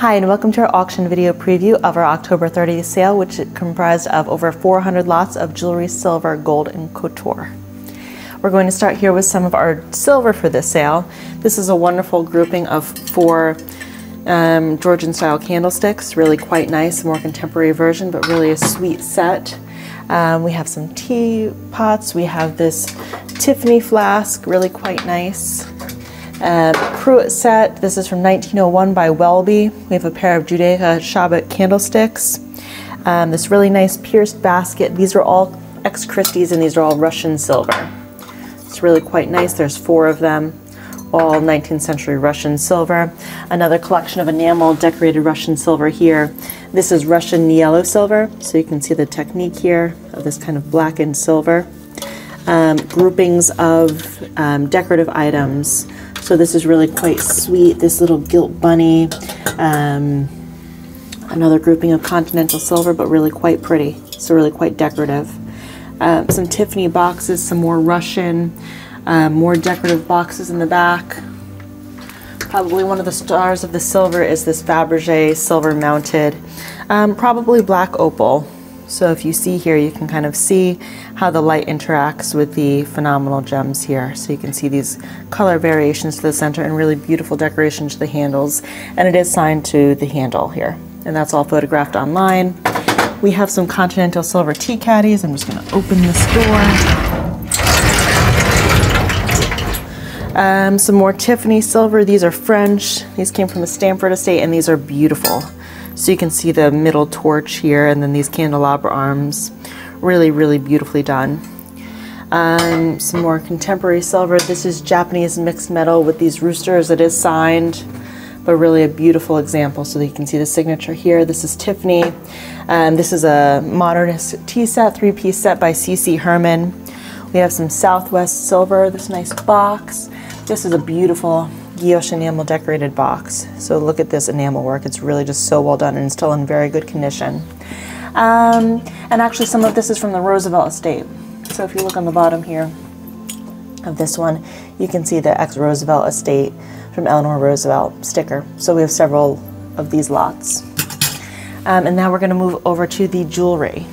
Hi and welcome to our auction video preview of our October 30th sale which comprised of over 400 lots of jewelry, silver, gold, and couture. We're going to start here with some of our silver for this sale. This is a wonderful grouping of four um, Georgian style candlesticks, really quite nice, more contemporary version, but really a sweet set. Um, we have some teapots, we have this Tiffany flask, really quite nice. Uh, Pruitt set, this is from 1901 by Welby. We have a pair of Judaica Shabbat candlesticks. Um, this really nice pierced basket. These are all ex Christie's and these are all Russian silver. It's really quite nice. There's four of them, all 19th century Russian silver. Another collection of enamel decorated Russian silver here. This is Russian niello silver, so you can see the technique here of this kind of blackened silver. Um, groupings of um, decorative items so this is really quite sweet. This little gilt bunny. Um, another grouping of continental silver, but really quite pretty. So really quite decorative. Uh, some Tiffany boxes, some more Russian, uh, more decorative boxes in the back. Probably one of the stars of the silver is this Fabergé silver mounted, um, probably black opal. So if you see here, you can kind of see how the light interacts with the phenomenal gems here. So you can see these color variations to the center and really beautiful decoration to the handles. And it is signed to the handle here. And that's all photographed online. We have some Continental Silver tea caddies. I'm just gonna open this door. Um, some more Tiffany silver. These are French. These came from the Stanford estate and these are beautiful. So you can see the middle torch here and then these candelabra arms. Really, really beautifully done. Um, some more contemporary silver. This is Japanese mixed metal with these roosters. It is signed, but really a beautiful example so that you can see the signature here. This is Tiffany. Um, this is a modernist tea set, three-piece set by C.C. Herman. We have some Southwest silver, this nice box. This is a beautiful guilloche enamel decorated box. So look at this enamel work. It's really just so well done and still in very good condition. Um, and actually some of this is from the Roosevelt estate. So if you look on the bottom here of this one, you can see the ex-Roosevelt estate from Eleanor Roosevelt sticker. So we have several of these lots. Um, and now we're going to move over to the jewelry.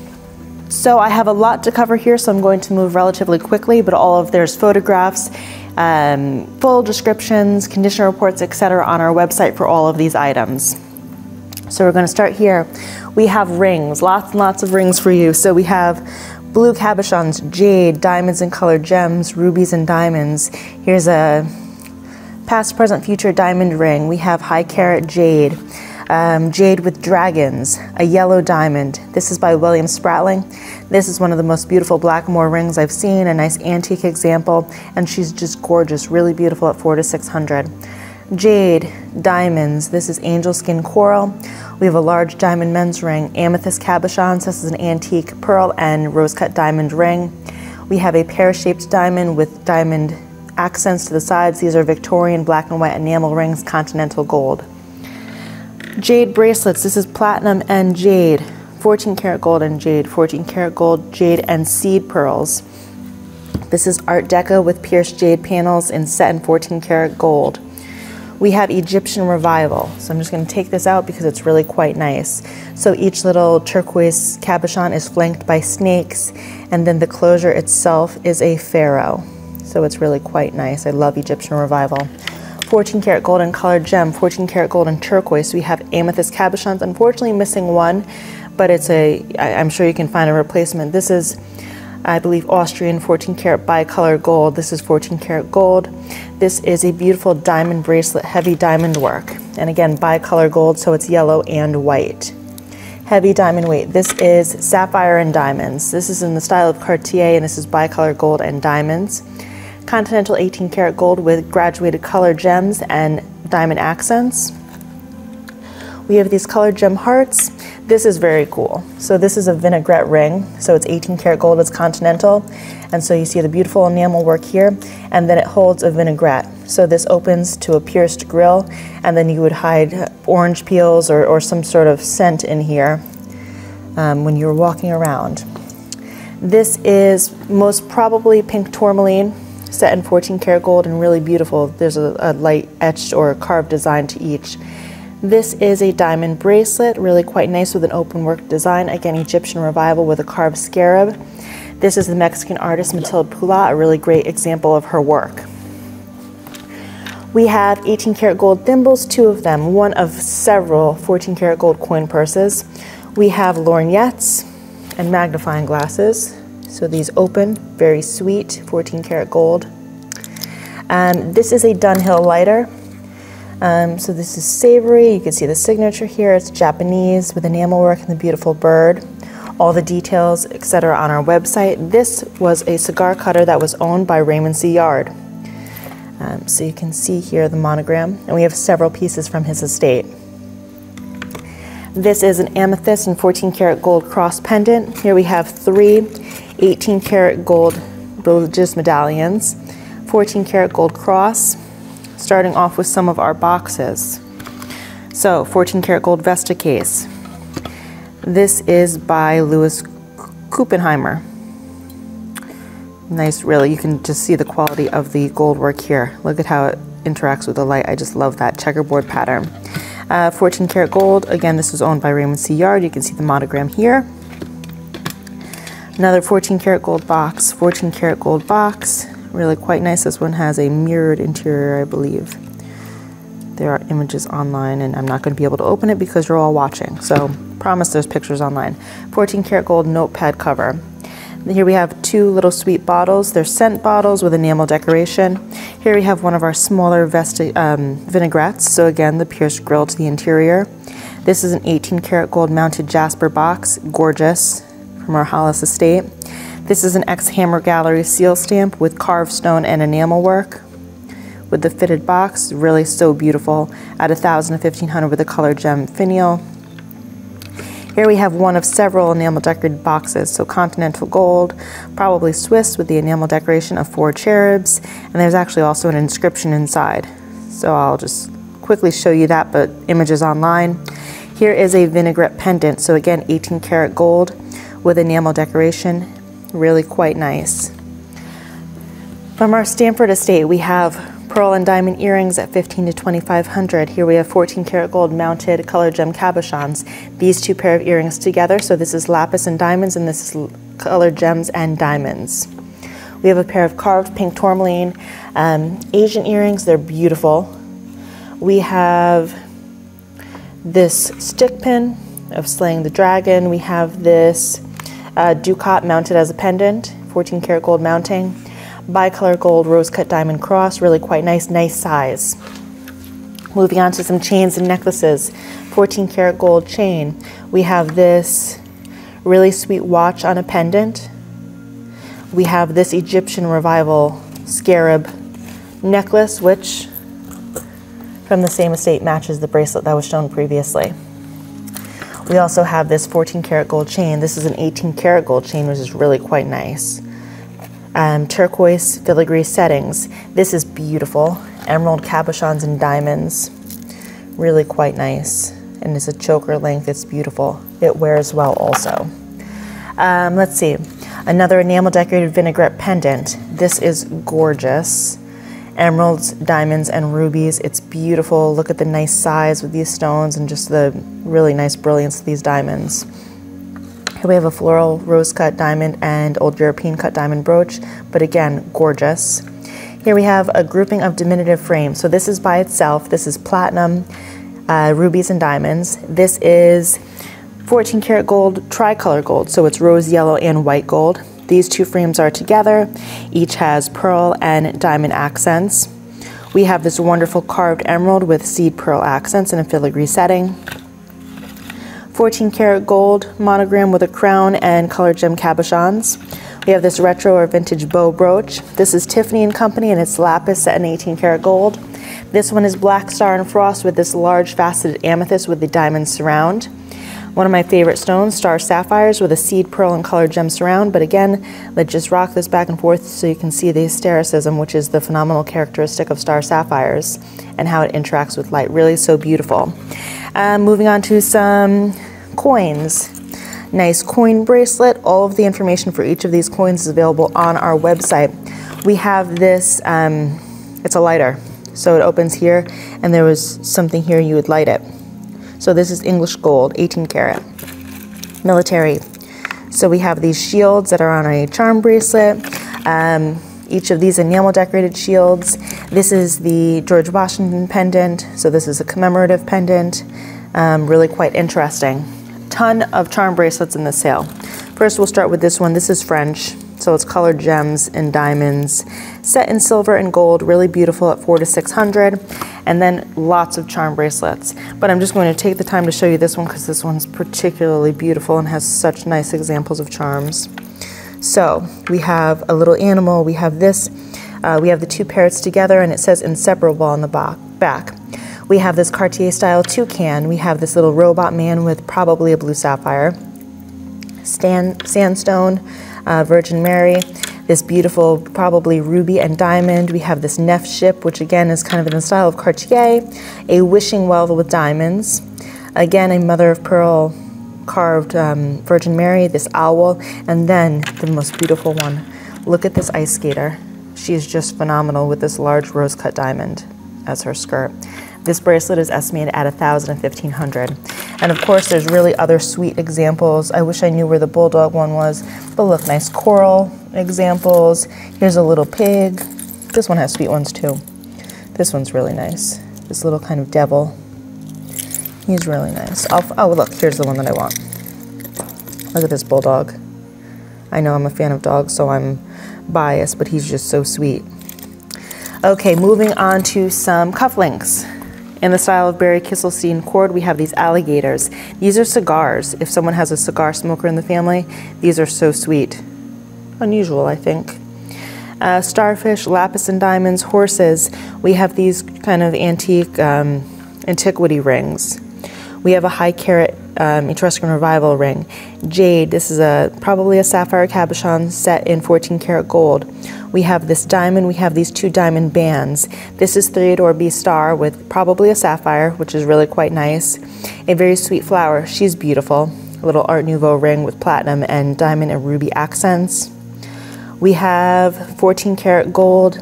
So I have a lot to cover here, so I'm going to move relatively quickly, but all of there's photographs um, full descriptions, condition reports, etc. on our website for all of these items. So we're going to start here. We have rings, lots and lots of rings for you. So we have blue cabochons, jade, diamonds and colored gems, rubies and diamonds. Here's a past, present, future diamond ring. We have high carat jade um, Jade with Dragons, a yellow diamond. This is by William Spratling. This is one of the most beautiful blackamoor rings I've seen, a nice antique example, and she's just gorgeous, really beautiful at four to 600. Jade, diamonds, this is angel skin coral. We have a large diamond men's ring, amethyst cabochons, this is an antique pearl and rose cut diamond ring. We have a pear-shaped diamond with diamond accents to the sides. These are Victorian black and white enamel rings, continental gold. Jade bracelets. This is platinum and jade. 14 karat gold and jade. 14 karat gold, jade, and seed pearls. This is Art Deco with pierced jade panels in set in 14 karat gold. We have Egyptian Revival. So I'm just going to take this out because it's really quite nice. So each little turquoise cabochon is flanked by snakes, and then the closure itself is a pharaoh. So it's really quite nice. I love Egyptian Revival. 14 karat golden colored gem, 14 karat golden turquoise. We have amethyst cabochons. Unfortunately, missing one, but it's a. I, I'm sure you can find a replacement. This is, I believe, Austrian 14 karat bicolor gold. This is 14 karat gold. This is a beautiful diamond bracelet, heavy diamond work. And again, bicolor gold, so it's yellow and white. Heavy diamond weight. This is sapphire and diamonds. This is in the style of Cartier, and this is bicolor gold and diamonds. Continental 18 karat gold with graduated color gems and diamond accents. We have these colored gem hearts. This is very cool. So this is a vinaigrette ring. So it's 18 karat gold, it's continental. And so you see the beautiful enamel work here, and then it holds a vinaigrette. So this opens to a pierced grill, and then you would hide orange peels or, or some sort of scent in here um, when you're walking around. This is most probably pink tourmaline set in 14 karat gold and really beautiful. There's a, a light etched or carved design to each. This is a diamond bracelet, really quite nice with an open work design. Again, Egyptian revival with a carved scarab. This is the Mexican artist Matilde Poulat, a really great example of her work. We have 18 karat gold thimbles, two of them, one of several 14 karat gold coin purses. We have lorgnettes and magnifying glasses. So these open, very sweet, 14 karat gold. Um, this is a Dunhill lighter. Um, so this is savory. You can see the signature here. It's Japanese with enamel work and the beautiful bird. All the details, etc., on our website. This was a cigar cutter that was owned by Raymond C. Yard. Um, so you can see here the monogram, and we have several pieces from his estate. This is an amethyst and 14 karat gold cross pendant. Here we have three 18 karat gold religious medallions, 14 karat gold cross, starting off with some of our boxes. So 14 karat gold Vesta case. This is by Louis Kuppenheimer. Nice, really, you can just see the quality of the gold work here. Look at how it interacts with the light. I just love that checkerboard pattern. Uh, 14 karat gold, again, this was owned by Raymond C. Yard. You can see the monogram here. Another 14 karat gold box, 14 karat gold box, really quite nice. This one has a mirrored interior, I believe. There are images online, and I'm not going to be able to open it because you're all watching. So, promise there's pictures online. 14 karat gold notepad cover. Here we have two little sweet bottles. They're scent bottles with enamel decoration. Here we have one of our smaller Vesta, um, vinaigrettes. So again, the pierced grill to the interior. This is an 18 karat gold mounted Jasper box, gorgeous, from our Hollis estate. This is an X Hammer Gallery seal stamp with carved stone and enamel work. With the fitted box, really so beautiful. At 1000 to 1500 with a color gem finial. Here we have one of several enamel decorated boxes. So continental gold, probably Swiss with the enamel decoration of four cherubs. And there's actually also an inscription inside. So I'll just quickly show you that, but images online. Here is a vinaigrette pendant. So again, 18 karat gold with enamel decoration really quite nice. From our Stamford estate, we have pearl and diamond earrings at 15 to 2500. Here we have 14 karat gold mounted color gem cabochons. These two pair of earrings together, so this is lapis and diamonds and this is color gems and diamonds. We have a pair of carved pink tourmaline um, Asian earrings. They're beautiful. We have this stick pin of slaying the dragon. We have this uh, Ducat mounted as a pendant, 14 karat gold mounting. Bicolor gold rose cut diamond cross, really quite nice, nice size. Moving on to some chains and necklaces, 14 karat gold chain. We have this really sweet watch on a pendant. We have this Egyptian revival scarab necklace, which from the same estate matches the bracelet that was shown previously. We also have this 14 karat gold chain. This is an 18 karat gold chain, which is really quite nice. Um, turquoise filigree settings. This is beautiful. Emerald cabochons and diamonds. Really quite nice. And it's a choker length. It's beautiful. It wears well also. Um, let's see. Another enamel decorated vinaigrette pendant. This is gorgeous emeralds, diamonds, and rubies. It's beautiful. Look at the nice size with these stones and just the really nice brilliance of these diamonds. Here we have a floral rose cut diamond and old European cut diamond brooch, but again, gorgeous. Here we have a grouping of diminutive frames. So this is by itself. This is platinum, uh, rubies, and diamonds. This is 14 karat gold, tricolor gold. So it's rose yellow and white gold. These two frames are together. Each has pearl and diamond accents. We have this wonderful carved emerald with seed pearl accents in a filigree setting. 14 karat gold monogram with a crown and colored gem cabochons. We have this retro or vintage bow brooch. This is Tiffany & Company and it's lapis set in 18 karat gold. This one is Black Starr and Frost with this large faceted amethyst with the diamond surround. One of my favorite stones, star sapphires with a seed pearl and colored gem surround. But again, let's just rock this back and forth so you can see the asterism, which is the phenomenal characteristic of star sapphires and how it interacts with light. Really so beautiful. Um, moving on to some coins. Nice coin bracelet. All of the information for each of these coins is available on our website. We have this, um, it's a lighter. So it opens here and there was something here you would light it. So this is English gold, 18 karat. Military. So we have these shields that are on a charm bracelet. Um, each of these enamel decorated shields. This is the George Washington pendant. So this is a commemorative pendant. Um, really quite interesting. Ton of charm bracelets in the sale. First, we'll start with this one. This is French. So it's colored gems and diamonds, set in silver and gold, really beautiful at four to 600. And then lots of charm bracelets. But I'm just going to take the time to show you this one because this one's particularly beautiful and has such nice examples of charms. So we have a little animal, we have this, uh, we have the two parrots together and it says inseparable on the back. We have this Cartier style toucan, we have this little robot man with probably a blue sapphire, Stan, sandstone, uh, Virgin Mary, this beautiful probably ruby and diamond. We have this nef ship, which again is kind of in the style of Cartier, a wishing well with diamonds, again a mother of pearl carved um, Virgin Mary, this owl, and then the most beautiful one. Look at this ice skater. She is just phenomenal with this large rose cut diamond as her skirt. This bracelet is estimated at 1000 and 1500 And of course, there's really other sweet examples. I wish I knew where the bulldog one was, but look, nice coral examples. Here's a little pig. This one has sweet ones too. This one's really nice. This little kind of devil. He's really nice. I'll, oh, look, here's the one that I want. Look at this bulldog. I know I'm a fan of dogs, so I'm biased, but he's just so sweet. Okay, moving on to some cufflinks. In the style of Barry Kieselstein-Cord, we have these alligators. These are cigars. If someone has a cigar smoker in the family, these are so sweet. Unusual, I think. Uh, starfish, lapis and diamonds, horses. We have these kind of antique um, antiquity rings. We have a high carat um, Etruscan revival ring. Jade, this is a probably a sapphire cabochon set in 14 karat gold. We have this diamond, we have these two diamond bands. This is Theodore B. Starr with probably a sapphire, which is really quite nice. A very sweet flower, she's beautiful. A little Art Nouveau ring with platinum and diamond and ruby accents. We have 14 karat gold,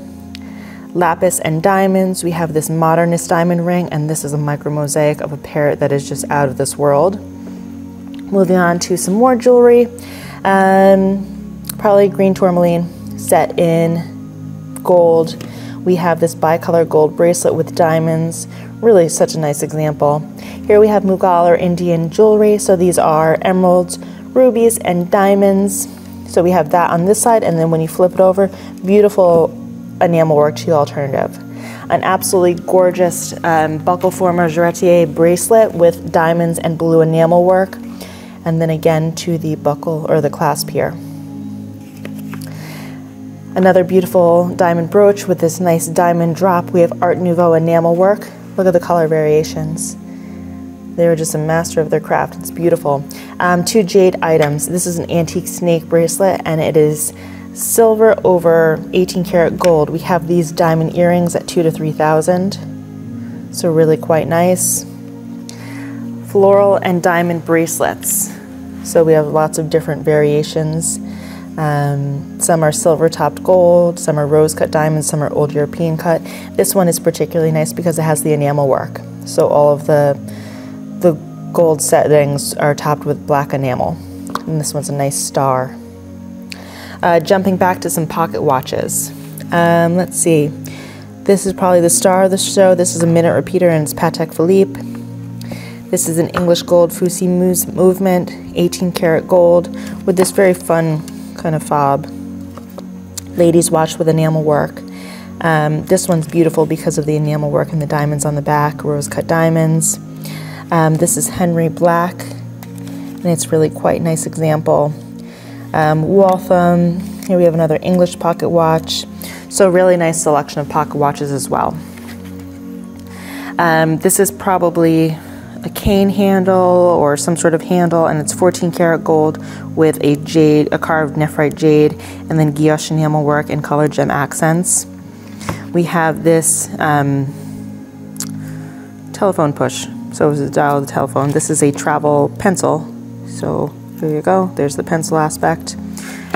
lapis and diamonds. We have this modernist diamond ring, and this is a micro mosaic of a parrot that is just out of this world. Moving on to some more jewelry. Um, probably green tourmaline set in gold. We have this bicolor gold bracelet with diamonds. Really such a nice example. Here we have Mughal or Indian jewelry. So these are emeralds, rubies, and diamonds. So we have that on this side, and then when you flip it over, beautiful enamel work to the alternative. An absolutely gorgeous um, buckle former jarretière bracelet with diamonds and blue enamel work. And then again to the buckle or the clasp here. Another beautiful diamond brooch with this nice diamond drop. We have Art Nouveau enamel work. Look at the color variations. They were just a master of their craft. It's beautiful. Um, two jade items. This is an antique snake bracelet and it is silver over 18 karat gold. We have these diamond earrings at two to 3,000. So really quite nice. Floral and diamond bracelets. So we have lots of different variations. Um, some are silver topped gold, some are rose cut diamonds, some are old European cut. This one is particularly nice because it has the enamel work. So all of the, the gold settings are topped with black enamel. And this one's a nice star. Uh, jumping back to some pocket watches. Um, let's see. This is probably the star of the show. This is a minute repeater and it's Patek Philippe. This is an English gold fusee movement, 18 karat gold, with this very fun kind of fob. Ladies watch with enamel work. Um, this one's beautiful because of the enamel work and the diamonds on the back, rose cut diamonds. Um, this is Henry Black, and it's really quite a nice example. Um, Waltham, here we have another English pocket watch. So really nice selection of pocket watches as well. Um, this is probably a cane handle or some sort of handle and it's 14 karat gold with a jade, a carved nephrite jade and then guilloche enamel work and colored gem accents. We have this um, telephone push. So it's a dial of the telephone. This is a travel pencil. So there you go. There's the pencil aspect.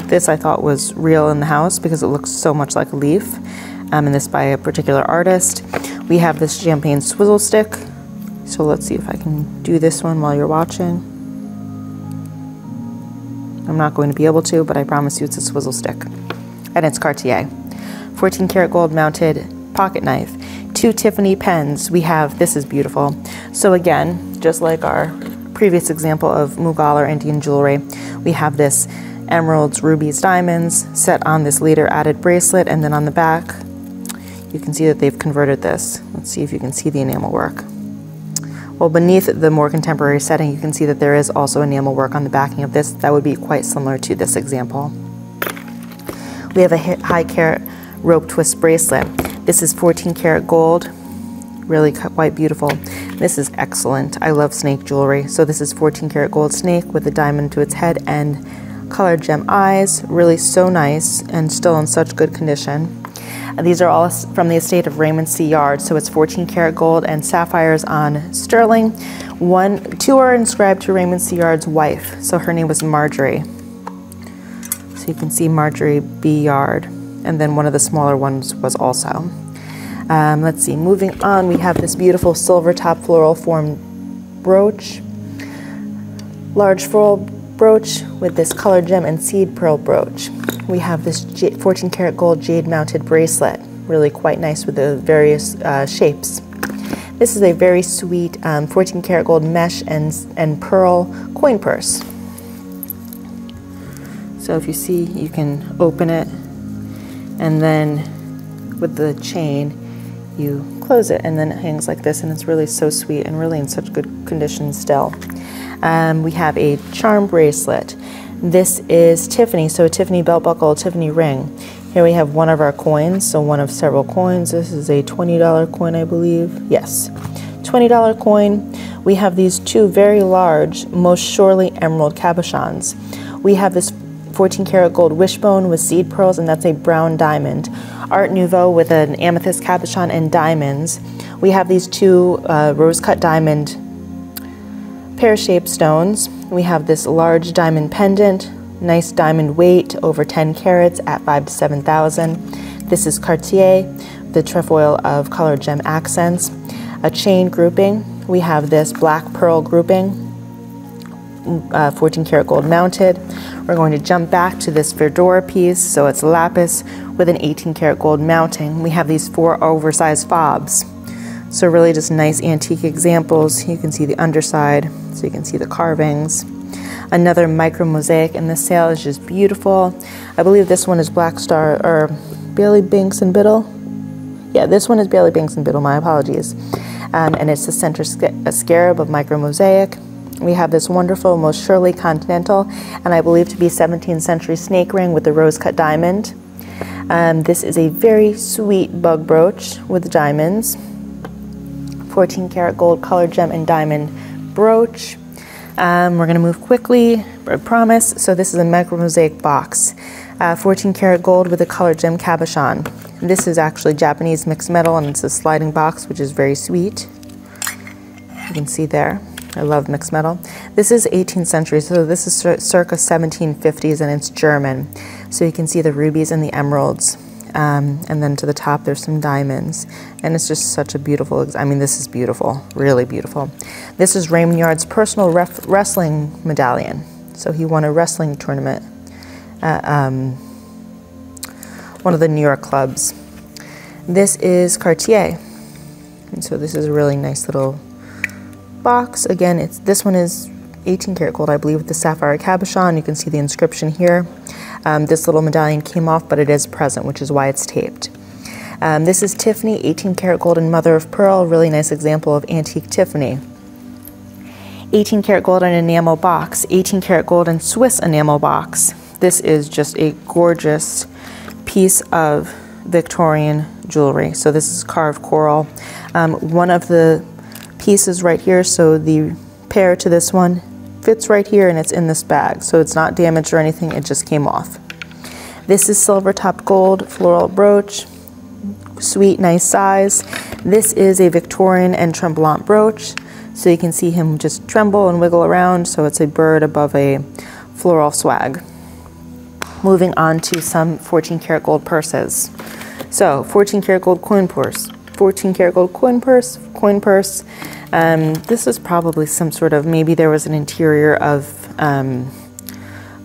This I thought was real in the house because it looks so much like a leaf. Um, and this by a particular artist. We have this champagne swizzle stick. So let's see if I can do this one while you're watching. I'm not going to be able to, but I promise you it's a swizzle stick. And it's Cartier. 14 karat gold mounted pocket knife. Two Tiffany pens. We have, this is beautiful. So again, just like our previous example of Mughal or Indian jewelry, we have this emeralds, rubies, diamonds set on this later added bracelet and then on the back you can see that they've converted this. Let's see if you can see the enamel work. Well, beneath the more contemporary setting, you can see that there is also enamel work on the backing of this. That would be quite similar to this example. We have a high carat rope twist bracelet. This is 14 karat gold, really quite beautiful. This is excellent. I love snake jewelry. So this is 14 karat gold snake with a diamond to its head and colored gem eyes. Really so nice and still in such good condition. These are all from the estate of Raymond C. Yard, so it's 14 karat gold and sapphires on sterling. One, two are inscribed to Raymond C. Yard's wife, so her name was Marjorie. So you can see Marjorie B. Yard, and then one of the smaller ones was also. Um, let's see, moving on, we have this beautiful silver top floral form brooch, large floral brooch with this colored gem and seed pearl brooch we have this 14 karat gold jade mounted bracelet, really quite nice with the various uh, shapes. This is a very sweet um, 14 karat gold mesh and, and pearl coin purse. So if you see, you can open it and then with the chain, you close it and then it hangs like this and it's really so sweet and really in such good condition still. Um, we have a charm bracelet. This is Tiffany, so a Tiffany belt buckle, a Tiffany ring. Here we have one of our coins, so one of several coins. This is a $20 coin, I believe. Yes, $20 coin. We have these two very large, most surely emerald cabochons. We have this 14 karat gold wishbone with seed pearls, and that's a brown diamond. Art Nouveau with an amethyst cabochon and diamonds. We have these two uh, rose cut diamond pear-shaped stones. We have this large diamond pendant, nice diamond weight, over 10 carats at 5 to 7,000. This is Cartier, the trefoil of colored gem accents. A chain grouping, we have this black pearl grouping, uh, 14 karat gold mounted. We're going to jump back to this Verdura piece, so it's lapis with an 18 karat gold mounting. We have these four oversized fobs. So really just nice antique examples. You can see the underside, so you can see the carvings. Another micro mosaic in the sale is just beautiful. I believe this one is Black Starr or Bailey Banks and Biddle. Yeah, this one is Bailey Banks and Biddle, my apologies. Um, and it's the center scarab of micro mosaic. We have this wonderful, most surely continental, and I believe to be 17th century snake ring with the rose cut diamond. Um, this is a very sweet bug brooch with diamonds. 14 karat gold colored gem and diamond brooch. Um, we're going to move quickly, I promise. So this is a micro mosaic box. Uh, 14 karat gold with a colored gem cabochon. This is actually Japanese mixed metal and it's a sliding box, which is very sweet. You can see there. I love mixed metal. This is 18th century, so this is circa 1750s and it's German. So you can see the rubies and the emeralds. Um, and then to the top, there's some diamonds. And it's just such a beautiful, I mean, this is beautiful, really beautiful. This is Raymond Yard's personal wrestling medallion. So he won a wrestling tournament at um, one of the New York clubs. This is Cartier. And so this is a really nice little box. Again, it's this one is 18 karat gold, I believe, with the sapphire cabochon. You can see the inscription here. Um, this little medallion came off, but it is present, which is why it's taped. Um, this is Tiffany 18 karat gold and mother of pearl, really nice example of antique Tiffany. 18 karat gold and enamel box, 18 karat gold and Swiss enamel box. This is just a gorgeous piece of Victorian jewelry. So this is carved coral. Um, one of the pieces right here, so the pair to this one fits right here and it's in this bag. So it's not damaged or anything, it just came off. This is silver top gold floral brooch, sweet, nice size. This is a Victorian en tremblant brooch. So you can see him just tremble and wiggle around. So it's a bird above a floral swag. Moving on to some 14 karat gold purses. So 14 karat gold coin purse, 14 karat gold coin purse, coin purse. Um, this is probably some sort of, maybe there was an interior of um,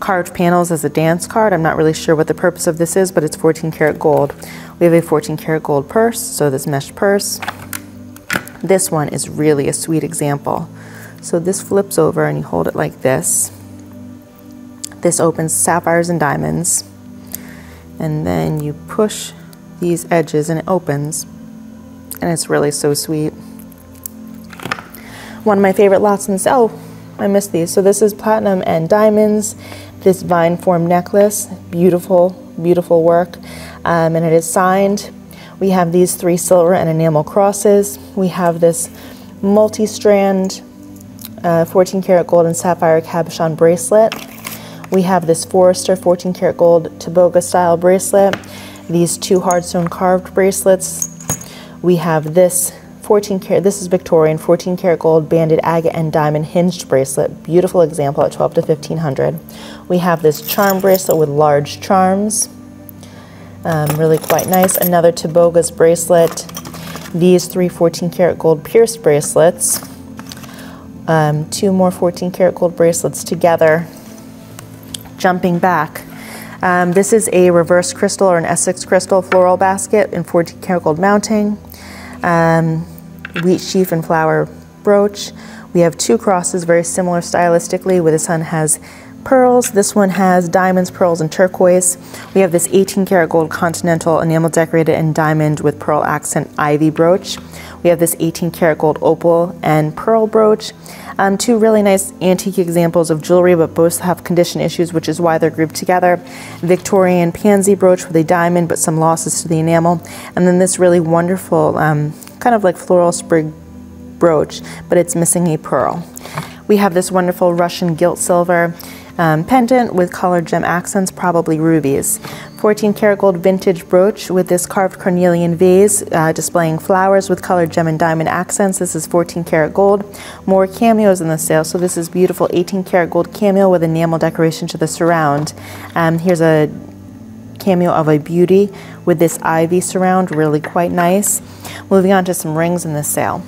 carved panels as a dance card. I'm not really sure what the purpose of this is, but it's 14 karat gold. We have a 14 karat gold purse, so this mesh purse. This one is really a sweet example. So this flips over and you hold it like this. This opens sapphires and diamonds. And then you push these edges and it opens. And it's really so sweet. One of my favorite lots in this, oh, I missed these. So this is platinum and diamonds. This vine form necklace, beautiful, beautiful work. Um, and it is signed. We have these three silver and enamel crosses. We have this multi-strand uh, 14 karat gold and sapphire cabochon bracelet. We have this Forrester 14 karat gold Tubogas style bracelet, these two hardstone carved bracelets. We have this 14 karat, this is Victorian 14 karat gold banded agate and diamond hinged bracelet. Beautiful example at 12 to 1500. We have this charm bracelet with large charms. Um, really quite nice. Another Tubogas bracelet. These three 14 karat gold pierced bracelets. Um, two more 14 karat gold bracelets together jumping back. Um, this is a reverse crystal or an Essex crystal floral basket in 14 karat gold mounting. Um, wheat sheaf and flower brooch. We have two crosses, very similar stylistically, where this one has pearls. This one has diamonds, pearls, and turquoise. We have this 18 karat gold continental enamel decorated in diamond with pearl accent ivy brooch. We have this 18 karat gold opal and pearl brooch. Um, two really nice antique examples of jewelry, but both have condition issues, which is why they're grouped together. Victorian pansy brooch with a diamond, but some losses to the enamel. And then this really wonderful, um, kind of like floral sprig brooch, but it's missing a pearl. We have this wonderful Russian gilt silver um, pendant with colored gem accents, probably rubies. 14 karat gold vintage brooch with this carved cornelian vase uh, displaying flowers with colored gem and diamond accents. This is 14 karat gold. More cameos in the sale. So this is beautiful 18 karat gold cameo with enamel decoration to the surround. Um, here's a cameo of a beauty with this ivy surround, really quite nice. Moving on to some rings in the sale.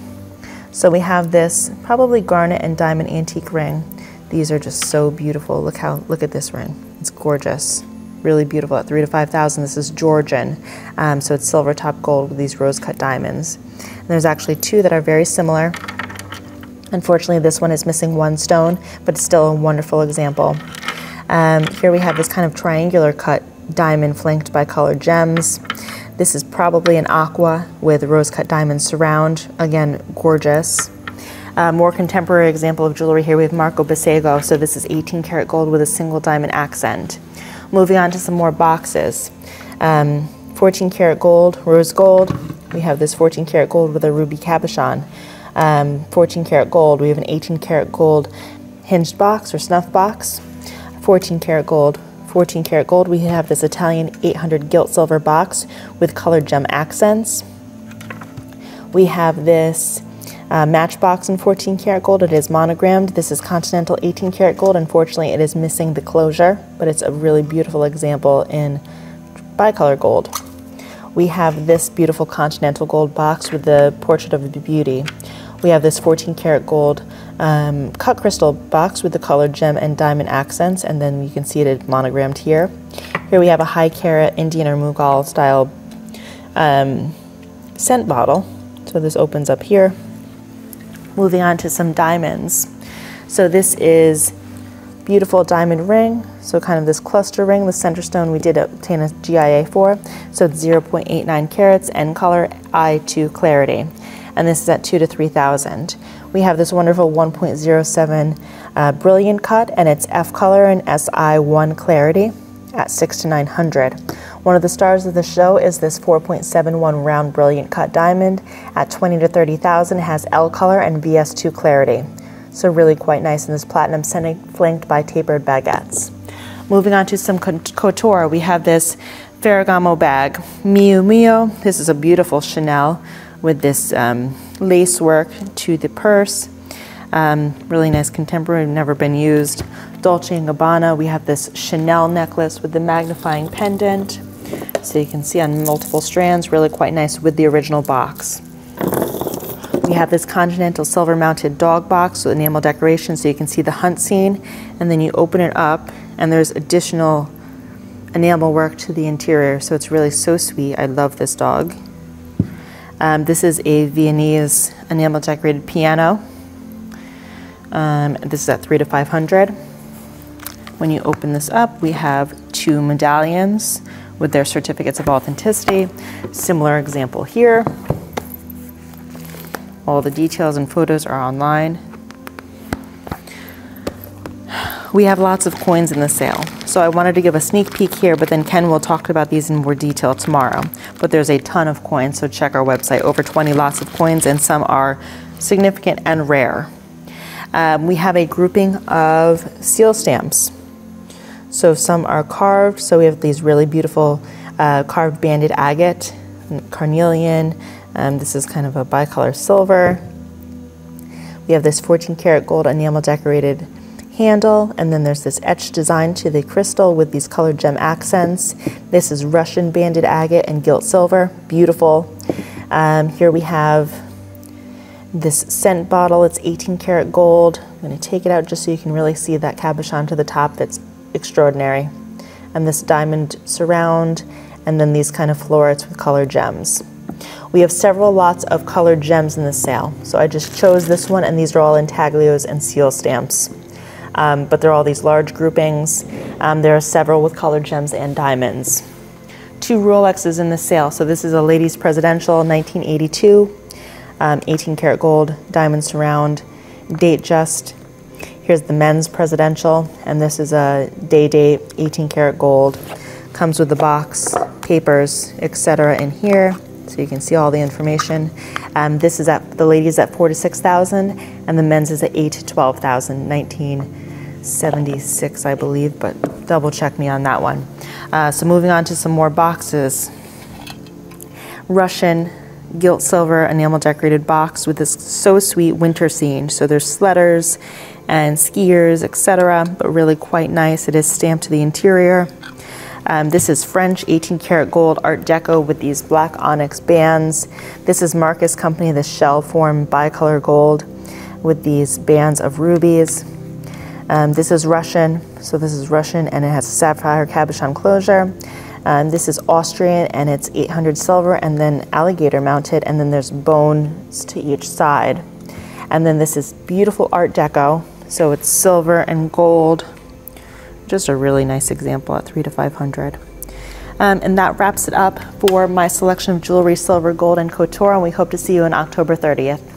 So we have this probably garnet and diamond antique ring. These are just so beautiful. Look how, look at this ring. It's gorgeous. Really beautiful at three to 5,000. This is Georgian. Um, so it's silver top gold with these rose cut diamonds. And there's actually two that are very similar. Unfortunately, this one is missing one stone, but it's still a wonderful example. Um, here we have this kind of triangular cut diamond flanked by colored gems. This is probably an aqua with rose cut diamond surround. Again, gorgeous. A more contemporary example of jewelry here, we have Marco Bicego. So this is 18 karat gold with a single diamond accent. Moving on to some more boxes. Um, 14 karat gold, rose gold. We have this 14 karat gold with a ruby cabochon. Um, 14 karat gold, we have an 18 karat gold hinged box or snuff box. 14 karat gold, 14 karat gold, we have this Italian 800 gilt silver box with colored gem accents. We have this uh, Matchbox in 14 karat gold. It is monogrammed. This is Continental 18 karat gold. Unfortunately, it is missing the closure, but it's a really beautiful example in bicolor gold. We have this beautiful Continental gold box with the portrait of the beauty. We have this 14 karat gold um, cut crystal box with the colored gem and diamond accents, and then you can see it monogrammed here. Here we have a high carat Indian or Mughal style um, scent bottle. So this opens up here. Moving on to some diamonds. So this is beautiful diamond ring. So kind of this cluster ring, the center stone we did obtain a GIA for. So it's 0.89 carats and color I2 clarity. And this is at 2 to 3,000. We have this wonderful 1.07 uh, brilliant cut and it's F color and SI1 clarity at 6 to 900. One of the stars of the show is this 4.71 round brilliant cut diamond at 20 to 30,000. Has L color and VS2 clarity. So really quite nice in this platinum setting flanked by tapered baguettes. Moving on to some couture, we have this Ferragamo bag, Miu Mio. This is a beautiful Chanel with this um, lace work to the purse. Um, really nice contemporary, never been used. Dolce & Gabbana, we have this Chanel necklace with the magnifying pendant. So you can see on multiple strands, really quite nice with the original box. We have this continental silver mounted dog box with enamel decoration so you can see the hunt scene and then you open it up and there's additional enamel work to the interior so it's really so sweet. I love this dog. Um, this is a Viennese enamel decorated piano. Um, this is at three to 500. When you open this up, we have two medallions with their certificates of authenticity. Similar example here. All the details and photos are online. We have lots of coins in the sale. So I wanted to give a sneak peek here, but then Ken will talk about these in more detail tomorrow. But there's a ton of coins, so check our website. Over 20 lots of coins, and some are significant and rare. Um, we have a grouping of seal stamps. So some are carved. So we have these really beautiful uh, carved banded agate, carnelian. Um, this is kind of a bicolor silver. We have this 14 karat gold enamel decorated handle, and then there's this etched design to the crystal with these colored gem accents. This is Russian banded agate and gilt silver, beautiful. Um, here we have this scent bottle, it's 18 karat gold. I'm gonna take it out just so you can really see that cabochon to the top that's extraordinary. And this diamond surround, and then these kind of florets with colored gems. We have several lots of colored gems in the sale. So I just chose this one, and these are all intaglios and seal stamps. Um, but they're all these large groupings. Um, there are several with colored gems and diamonds. Two Rolexes in the sale. So this is a ladies presidential 1982 um, 18 karat gold, diamond surround, Datejust. Here's the men's presidential, and this is a day date, 18 karat gold. Comes with the box, papers, etc. in here, so you can see all the information. Um, this is at the ladies at four to 6,000, and the men's is at eight to 12,000, 1976, I believe, but double check me on that one. Uh, so moving on to some more boxes. Russian gilt silver enamel decorated box with this so sweet winter scene. So there's sledders and skiers, etc., but really quite nice. It is stamped to the interior. Um, this is French 18 karat gold art deco with these black onyx bands. This is Marcus Company, the shell form bicolor gold with these bands of rubies. Um, this is Russian, so this is Russian and it has a sapphire cabochon closure. Um, this is Austrian and it's 800 silver and then alligator mounted and then there's bones to each side. And then this is beautiful Art Deco. So it's silver and gold. Just a really nice example at three to 500. Um, and that wraps it up for my selection of jewelry, silver, gold, and couture. And we hope to see you on October 30th.